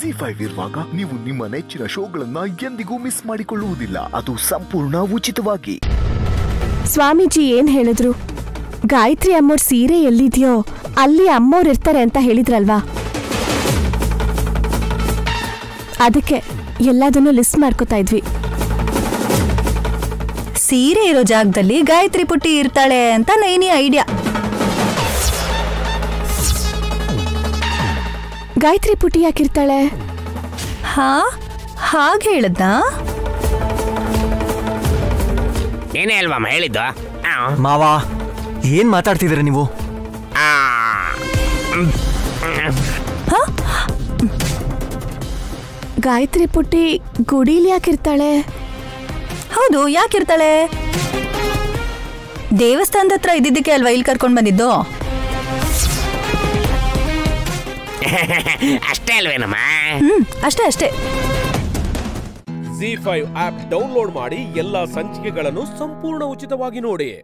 G five ಇರುವಾಗ ನೀವು ನಿಮ್ಮ ನೆಚ್ಚಿನ ಶೋಗಳನ್ನ ಎಂದಿಗೂ ಮಿಸ್ ಮಾಡಿಕೊಳ್ಳುವುದಿಲ್ಲ. ಅದು ಸಂಪೂರ್ಣ ಉಚಿತವಾಗಿ. ಸ್ವಾಮೀಜಿ ಏನ್ ಹೇಳಿದ್ರು? ಗಾಯತ್ರಿ ಅಮ್ಮೋರ್ ಸೀರೆ ಎಲ್ಲಿದೆಯೋ, ಅಲ್ಲಿ ಅಮ್ಮೋರ್ ಇರ್ತಾರೆ ಅಂತ ಹೇಳಿದ್ರಲ್ವಾ? ಅದಕ್ಕೆ ಎಲ್ಲದನ್ನೂ ಲಿಸ್ಟ್ ಮಾಡ್ಕೋತಾ ಇದ್ವಿ. ಸೀರೆ ಇರೋ ಜಾಗದಲ್ಲಿ ಗಾಯತ್ರಿ ಪುಟ್ಟಿ ಇರ್ತಾಳೆ ಅಂತ ನೈನಿ ಐಡಿಯಾ. ಗಾಯತ್ರಿ ಪುಟಿ ಯಾಕಿರ್ತಾಳೆ? ಹಾ? ಹಾಗೆ ಹೇಳದ್ನಾ? ಏನೇ ಅಲ್ವಾ ಹೇಳಿದ್ದು? ಮಾವ ಏನ್ ಮಾತಾಡ್ತಿದ್ದೀರ ನೀವು? ಗಾಯತ್ರಿ ಪುಟ್ಟಿ ಗುಡೀಲಿ ಯಾಕಿರ್ತಾಳೆ? ಹೌದು ಯಾಕಿರ್ತಾಳೆ? ದೇವಸ್ಥಾನದ ಹತ್ರ ಇದ್ದಿದ್ದಕ್ಕೆ ಅಲ್ವಾ ಇಲ್ಲಿ ಕರ್ಕೊಂಡು ಬಂದಿದ್ದು? ಅಷ್ಟೇ ಅಲ್ವೇನಮ್ಮ? ಹ್ಮ್ ಅಷ್ಟೇ ಅಷ್ಟೇ. ಜಿ ಫೈವ್ ಆಪ್ ಡೌನ್ಲೋಡ್ ಮಾಡಿ ಎಲ್ಲಾ ಸಂಚಿಕೆಗಳನ್ನು ಸಂಪೂರ್ಣ ಉಚಿತವಾಗಿ ನೋಡಿ.